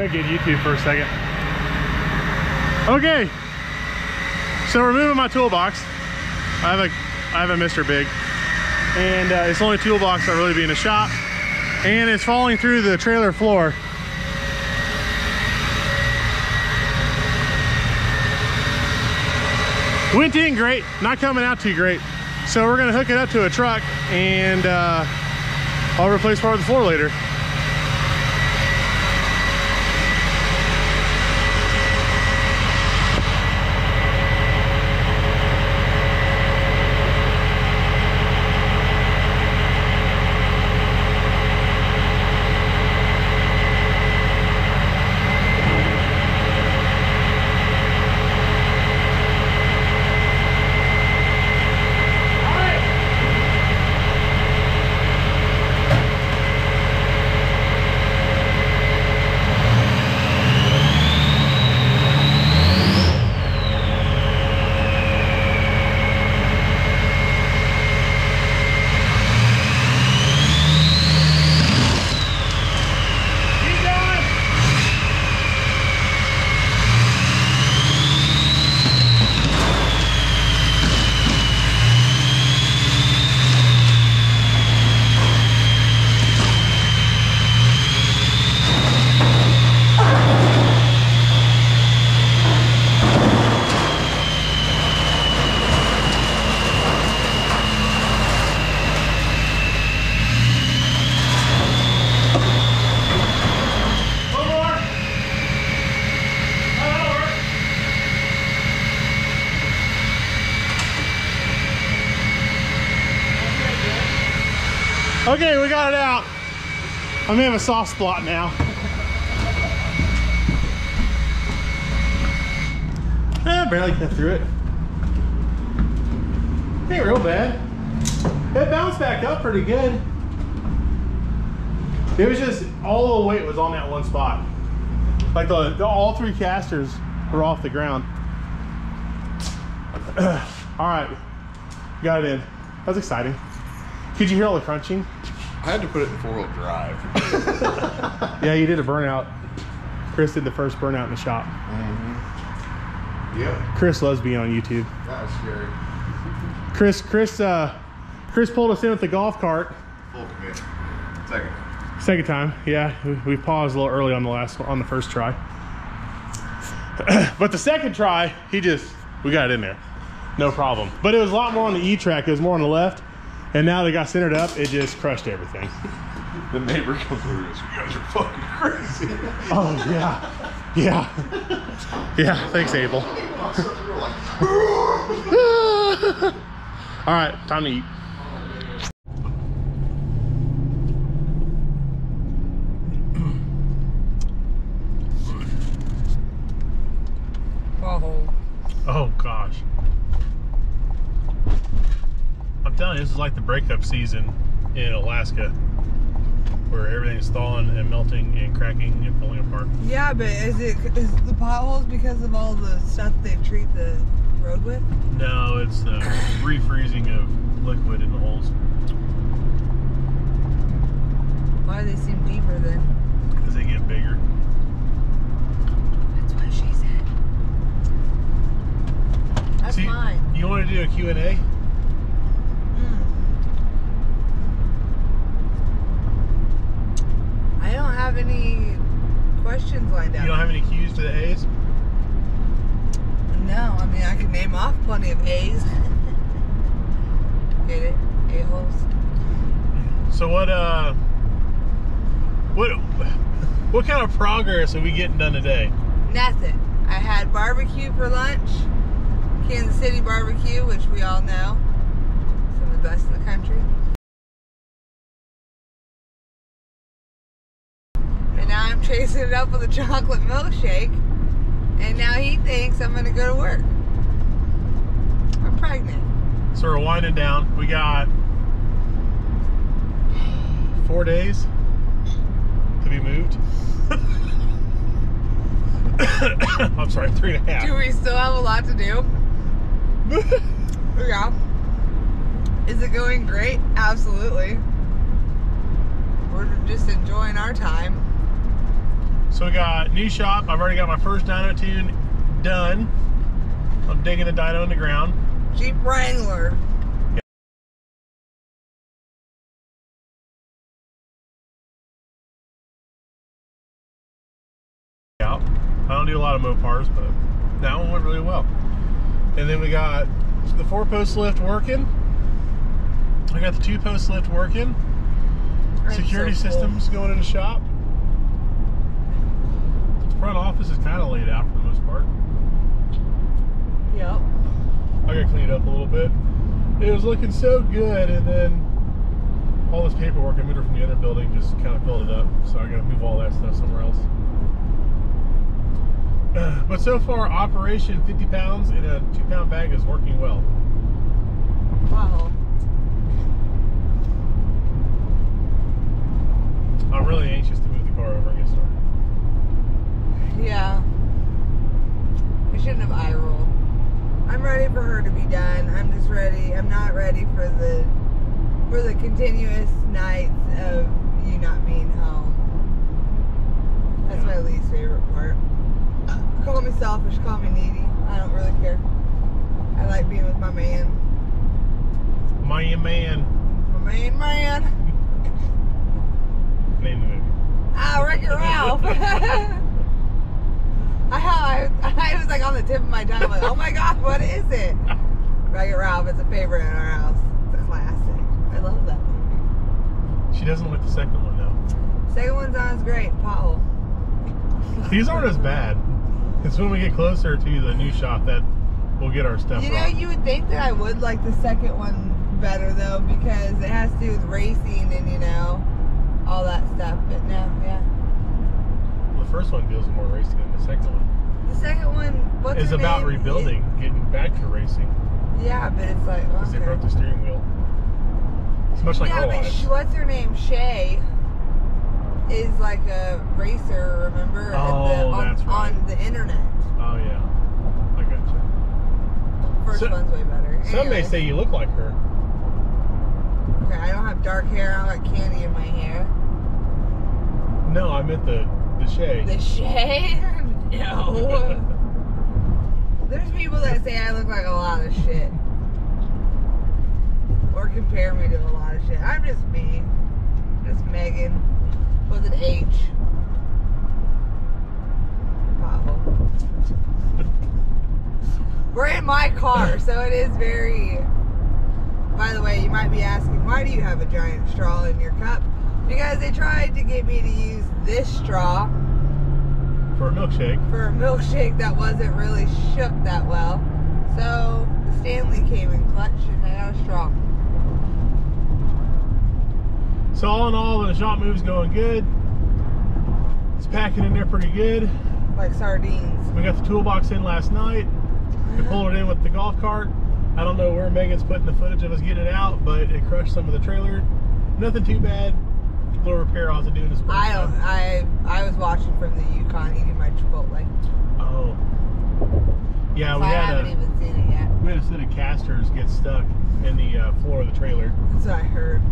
It YouTube for a second. Okay. So we're moving my toolbox. I have a I have a Mr. Big. And uh, it's the only toolbox that really be in the shop. And it's falling through the trailer floor. Went in great, not coming out too great. So we're gonna hook it up to a truck and uh, I'll replace part of the floor later. Keep going. One more. That'll work. Okay, we got it out. I may have a soft spot now. Eh, barely cut through it. Ain't real bad. It bounced back up pretty good. It was just all the weight was on that one spot. Like the, the all three casters were off the ground. all right, got it in. That was exciting. Could you hear all the crunching? I had to put it in four wheel drive. Yeah, you did a burnout. Chris did the first burnout in the shop. Yep, Chris loves being on YouTube. that was scary. Chris, Chris, uh, Chris pulled us in with the golf cart. Full commit. Second. Second time, yeah, we, we paused a little early on the last on the first try. but the second try, he just we got it in there, no problem. But it was a lot more on the E track. It was more on the left, and now they got centered up. It just crushed everything. The neighbor comes over and You guys are fucking crazy. Oh yeah, yeah, yeah. Thanks, Abel. All right, time to eat. Pothole. Oh gosh. I'm telling you, this is like the breakup season in Alaska, where everything's thawing and melting and cracking and falling apart. Yeah, but is it is the potholes because of all the stuff they treat the road with? No, it's the refreezing of liquid in the holes Why do they seem deeper then? because they get bigger. That's what she said. That's See, fine. You want to do a Q&A? Mm. I don't have any questions lined You don't have any cues to the A's? No, I mean I can name off plenty of A's. Get it? A holes. So what, uh, what, what kind of progress are we getting done today? Nothing. I had barbecue for lunch. Kansas City barbecue, which we all know, some of the best in the country. Up with a chocolate milkshake. And now he thinks I'm gonna go to work. I'm pregnant. So we're winding down. We got four days to be moved. I'm sorry, three and a half. Do we still have a lot to do? Yeah. Is it going great? Absolutely. We're just enjoying our time. So we got new shop. I've already got my first dyno tune done. I'm digging the dyno in the ground. Jeep Wrangler. out. I don't do a lot of Mopars, but that one went really well. And then we got the four post lift working. I got the two post lift working. Security so cool. systems going in the shop. Front office is kind of laid out for the most part. Yep. I got cleaned up a little bit. It was looking so good, and then all this paperwork I moved from the other building just kind of filled it up. So I got to move all that stuff somewhere else. But so far, Operation 50 pounds in a two pound bag is working well. Wow. I'm really anxious to move the car over and get started. Yeah. We shouldn't have eye rolled. I'm ready for her to be done. I'm just ready. I'm not ready for the for the continuous nights of you not being home. That's Yeah. my least favorite part. Call me selfish, call me needy. I don't really care. I like being with my man. My man. My main man. Name the movie. Ah, Wreck It Ralph. I, I, I was like on the tip of my tongue. I'm like, oh my god, what is it? It Ralph is a favorite in our house. It's a classic. I love that movie. She doesn't like the second one though. Second one sounds great. Pothole. These aren't as bad. It's when we get closer to the new shop that we'll get our stuff You know, right. you would think that I would like the second one better though because it has to do with racing and you know all that stuff. But no, yeah. The first one deals with more racing than the second one. The second one, what's It's about name? rebuilding, getting back to racing. Yeah, but it's like Because they broke the steering wheel. It's much like yeah, but lives. what's her name? Shay is like a racer, remember? Oh, the, on, that's right. on the internet. Oh yeah, I got you. First So- one's way better. Some may say you look like her. Okay, I don't have dark hair. I don't got candy in my hair. No, I meant the the Shay. The Shay? no. There's people that say I look like a lot of shit. Or compare me to a lot of shit. I'm just me. Just Megan with an H. We're in my car, so it is very. By the way, you might be asking, why do you have a giant straw in your cup? Because they tried to get me to use this straw For a milkshake. for a milkshake that wasn't really shook that well. So the Stanley came in clutch and I got a straw. So all in all, the shop move's going good. It's packing in there pretty good. Like sardines. We got the toolbox in last night. We pulled it in with the golf cart. I don't know where Megan's putting the footage of us getting it out, but it crushed some of the trailer. Nothing too bad. Little repair I was doing this I don't I I was watching from the Yukon eating my Chipotle. Oh. Yeah, So we I had haven't a even seen it yet. we had a set of casters get stuck in the uh, floor of the trailer, That's what I heard.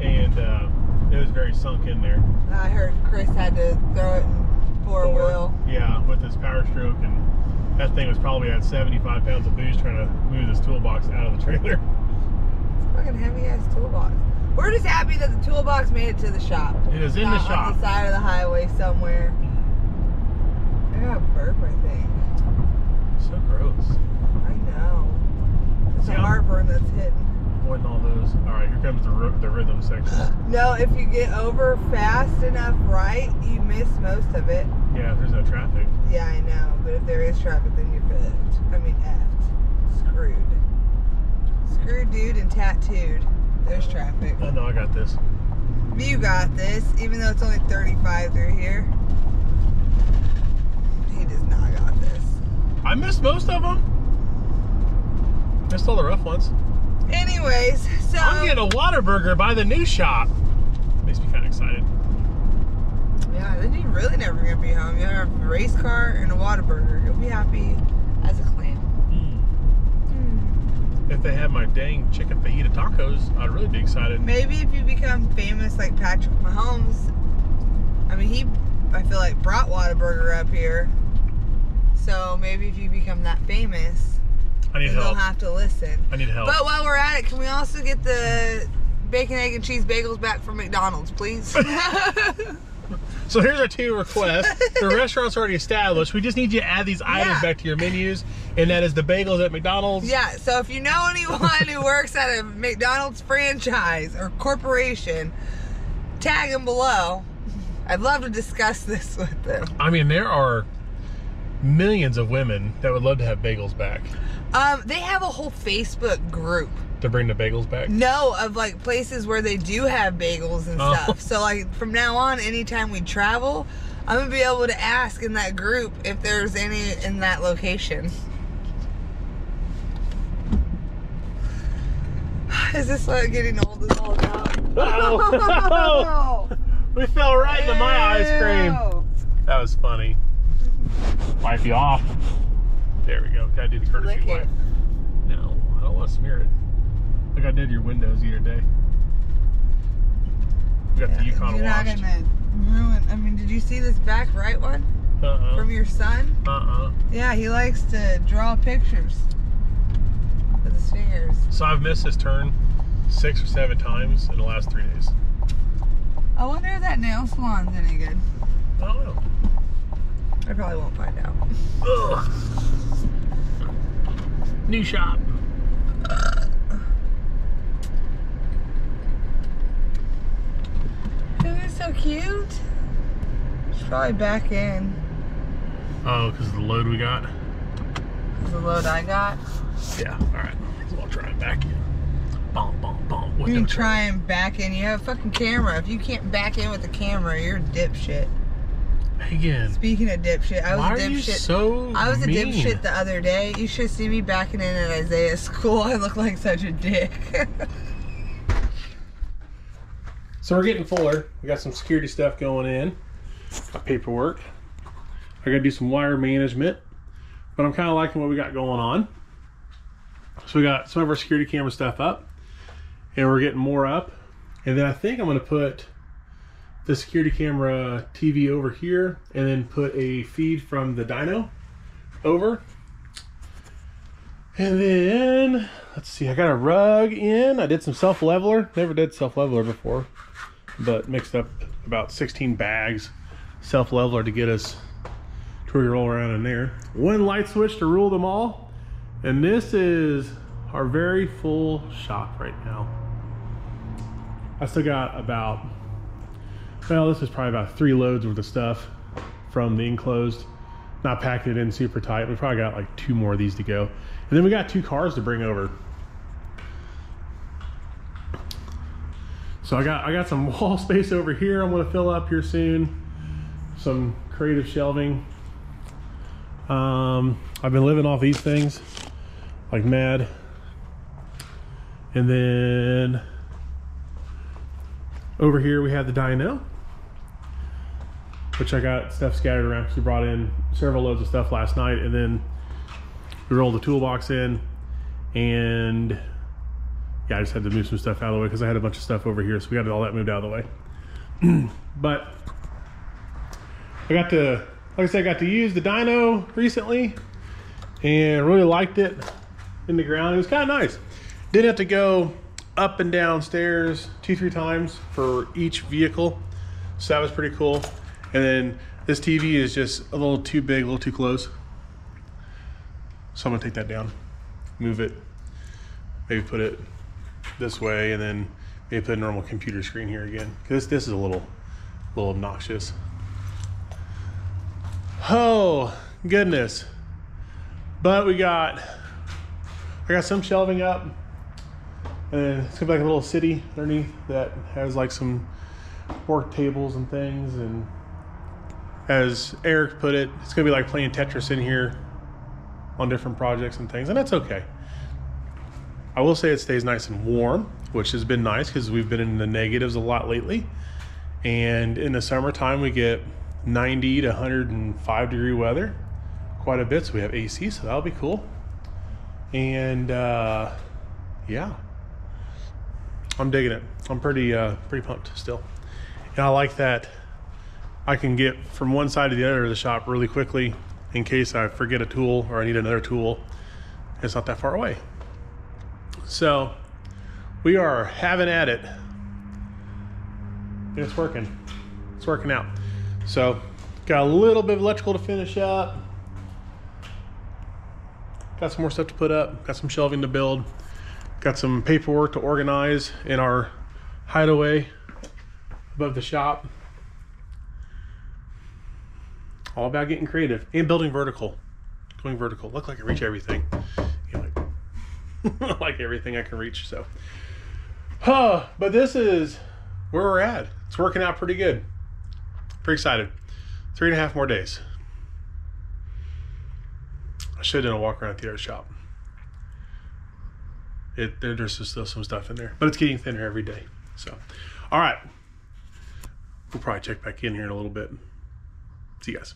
and uh, it was very sunk in there. I heard Chris had to throw it in four Four. wheel. Yeah, with his power stroke, and that thing was probably at 75 pounds of boost trying to move this toolbox out of the trailer. It's Fucking heavy ass toolbox. We're just happy that the toolbox made it to the shop. It is in the Not On shop. the side of the highway somewhere. Mm-hmm. I got a burp, I think. So gross. I know. It's See, a heartburn that's hitting. Avoiding all those. All right, here comes the the rhythm section. No, if you get over fast enough right, you miss most of it. Yeah, there's no traffic. Yeah, I know. But if there is traffic, then you're effed. I mean, effed. Screwed. Screwed, dude, and tattooed. There's traffic. Oh no, I got this. You got this, even though it's only 35 through here. He does not got this. I missed most of them. Missed all the rough ones. Anyways, so I'm getting a Whataburger by the new shop. Makes me kind of excited. yeah, then you're really never gonna be home. You have a race car and a Whataburger. You'll be happy as a. If they had my dang chicken fajita tacos, I'd really be excited. Maybe if you become famous like Patrick Mahomes, I mean he I feel like brought Whataburger up here. So maybe if you become that famous, I need then they'll have to listen. I need help. But while we're at it, can we also get the bacon, egg, and cheese bagels back from McDonald's, please? So here's our two requests. the restaurant's already established. We just need you to add these items Yeah. back to your menus, and that is the bagels at McDonald's. yeah, so if you know anyone who works at a McDonald's franchise or corporation, tag them below. I'd love to discuss this with them. I mean, there are millions of women that would love to have bagels back. Um, they have a whole Facebook group. To bring the bagels back. No, of like places where they do have bagels and Oh. stuff. So like from now on, anytime we travel, I'm gonna be able to ask in that group if there's any in that location. Is this like getting old as all out? Oh, we fell right into my ice cream. That was funny. Wipe you off. There we go. Gotta do the courtesy wipe. No, I don't want to smear it. Like I did your windows the other day. We got the Yukon You're not washed. gonna ruin. I mean, did you see this back right one Uh-uh. from your son? Uh-uh. Yeah, he likes to draw pictures with his fingers. So I've missed this turn six or seven times in the last three days. I wonder if that nail salon's any good. I don't know. I probably won't find out. Ugh. New shop. Isn't it so cute? It's probably back in. Oh, because of the load we got? The load I got. Yeah, alright. So I'll try it back in. Bum, bum. With You can try and back in. You have a fucking camera. If you can't back in with the camera, you're a dipshit. Megan, Speaking of dipshit, I was why a are you dipshit. so I was a dipshit the other day. You should see me backing in at Isaiah's school. I look like such a dick. So we're getting fuller. We got some security stuff going in. Got paperwork. I gotta do some wire management. But I'm kind of liking what we got going on. So we got some of our security camera stuff up. And we're getting more up. And then I think I'm gonna put the security camera TV over here and then put a feed from the dyno over. And then let's see, I got a rug in. I did some self leveler. Never did self leveler before but mixed up about 16 bags self leveler to get us to roll around in there. One light switch to rule them all, and this is our very full shop right now. I still got about, well, this is probably about three loads worth of stuff from the enclosed. Not packed it in super tight. We probably got like two more of these to go. And then we got two cars to bring over. So I got I got some wall space over here I'm gonna fill up here soon. Some creative shelving. Um, I've been living off these things like mad. And then over here we have the dyno, which I got stuff scattered around because we brought in several loads of stuff last night, and then we rolled the toolbox in, and yeah, I just had to move some stuff out of the way because I had a bunch of stuff over here, so we got all that moved out of the way. but I got to, like I said, I got to use the dyno recently, and really liked it in the ground. It was kind of nice. Didn't have to go up and down stairs two, three times for each vehicle, so that was pretty cool. And then this TV is just a little too big, a little too close. So I'm gonna take that down, move it, maybe put it this way, and then maybe put a normal computer screen here again. Cause this is a little, little obnoxious. Oh goodness! But we got, I got some shelving up, and it's gonna be like a little city underneath that has like some work tables and things, and as Eric put it, it's gonna be like playing Tetris in here on different projects and things, and that's okay. I will say it stays nice and warm, which has been nice because we've been in the negatives a lot lately. And in the summertime, we get 90 to 105 degree weather quite a bit. So we have AC, so that'll be cool. And uh, yeah, I'm digging it. I'm pretty uh, pretty pumped still. And I like that I can get from one side to the other of the shop really quickly in case I forget a tool or I need another tool. It's not that far away. So we are having at it. It's working. It's working out. So got a little bit of electrical to finish up. Got some more stuff to put up. Got some shelving to build. Got some paperwork to organize in our hideaway above the shop. All about getting creative and building vertical. Going vertical. Look like I reach everything. Like everything I can reach. So, huh, but this is where we're at. It's working out pretty good. Pretty excited. Three and a half more days. I should have done a walk around at the art shop. It there's still some stuff in there, but it's getting thinner every day. So, all right, we'll probably check back in here in a little bit. See you guys.